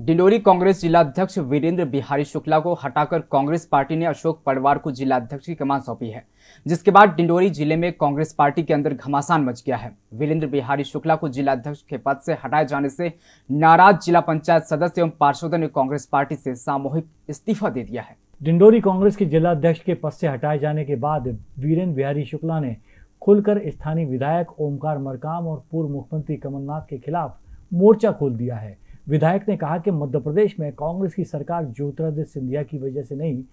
डिंडोरी कांग्रेस जिलाध्यक्ष वीरेंद्र बिहारी शुक्ला को हटाकर कांग्रेस पार्टी ने अशोक पडवार को जिलाध्यक्ष की कमान सौंपी है, जिसके बाद डिंडोरी ज़िले में कांग्रेस पार्टी के अंदर घमासान मच गया है। वीरेंद्र बिहारी शुक्ला को जिलाध्यक्ष के पद से हटाए जाने से नाराज़ जिला पंचायत सदस्य एवं पार्षदों ने कांग्रेस पार्टी से सामूहिक इस्तीफा दे दिया है। डिंडोरी कांग्रेस के जिलाध्यक्ष के पद से हटाए जाने के बाद वीरेंद्र बिहारी शुक्ला ने खुलकर स्थानीय विधायक ओमकार मरकाम और पूर्व मुख्यमंत्री कमलनाथ के खिलाफ मोर्चा खोल दिया है। विधायक ने कहा कि मध्य प्रदेश में कांग्रेस की सरकार ज्योतिरादित्य सिंधिया की वजह से नहीं,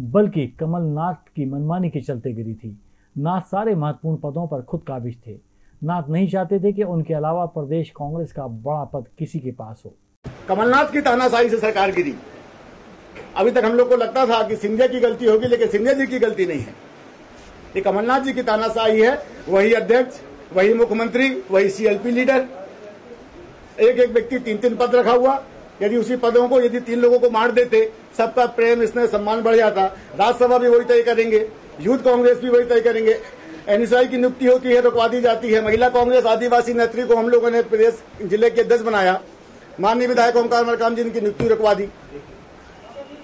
बल्कि कमलनाथ की मनमानी के चलते गिरी थी। नाथ सारे महत्वपूर्ण पदों पर खुद काबिज थे। नाथ नहीं चाहते थे कि उनके अलावा प्रदेश कांग्रेस का बड़ा पद किसी के पास हो। कमलनाथ की तानाशाही से सरकार गिरी। अभी तक हम लोग को लगता था कि सिंधिया की गलती होगी, लेकिन सिंधिया जी की गलती नहीं है। ये कमलनाथ जी की तानाशाही है, वही अध्यक्ष, वही मुख्यमंत्री, वही सीएलपी लीडर एक एक व्यक्ति तीन तीन पद रखा हुआ। यदि उसी पदों को, यदि तीन लोगों को मार देते, सबका प्रेम इसमें सम्मान बढ़ जाता। राज्यसभा भी वही तय करेंगे यूथ कांग्रेस भी वही तय करेंगे। एनएसआई की नियुक्ति होती है रुकवा दी जाती है। महिला कांग्रेस, आदिवासी नेत्री को हम लोगों ने प्रदेश ज़िले के अध्यक्ष बनाया। माननीय विधायक ओमकार मरकाम जी की नियुक्ति रुकवा दी।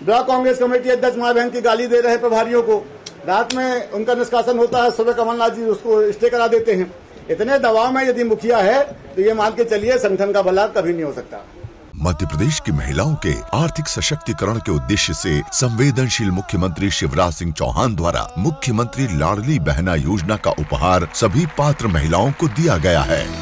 ब्लॉक कांग्रेस कमेटी अध्यक्ष माँ बहन की गाली दे रहे प्रभारियों को। रात में उनका निष्कासन होता है, सुबह कमलनाथ जी उसको स्टे करा देते हैं। इतने दबाव में यदि मुखिया है तो ये मान के चलिए, संगठन का भला कभी नहीं हो सकता। मध्य प्रदेश की महिलाओं के आर्थिक सशक्तिकरण के उद्देश्य से संवेदनशील मुख्यमंत्री शिवराज सिंह चौहान द्वारा मुख्यमंत्री लाडली बहना योजना का उपहार सभी पात्र महिलाओं को दिया गया है।